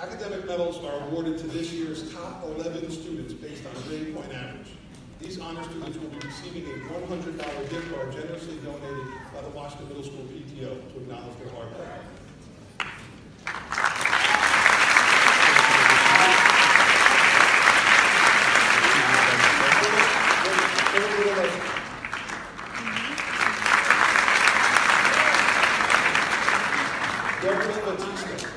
Academic medals are awarded to this year's top 11 students based on grade point average. These honor students will be receiving a $100 gift card generously donated by the Washington Middle School PTO to acknowledge their hard work. Governor Batista.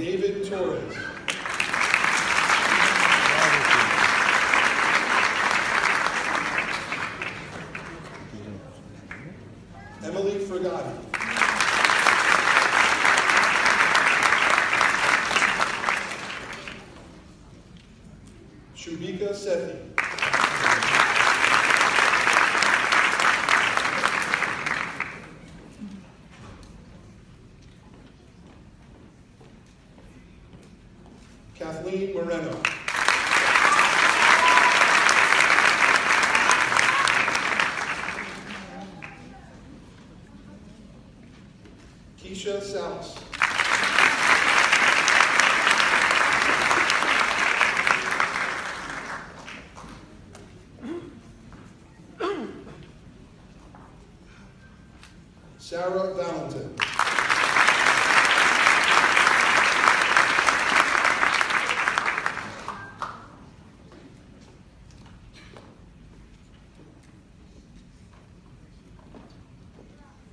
David Torres. Emily Fragati. Shubika Sethi. Kathleen Moreno. Keisha Salas. Sarah Valentin.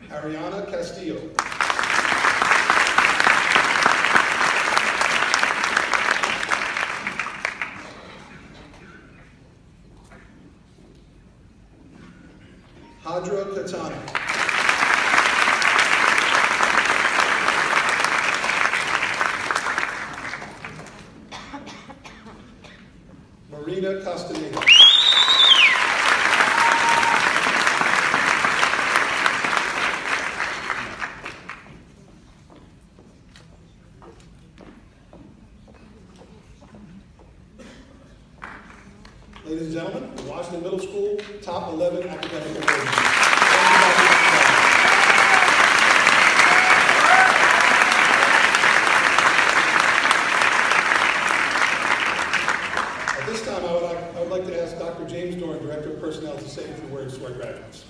Ariana Castillo. Hadra Katana. Marina Castaneda. Ladies and gentlemen, Washington Middle School Top 11 Academic Awards. At this time, I would like, I would like to ask Dr. James Dorn, Director of Personnel, to say a few words to our graduates.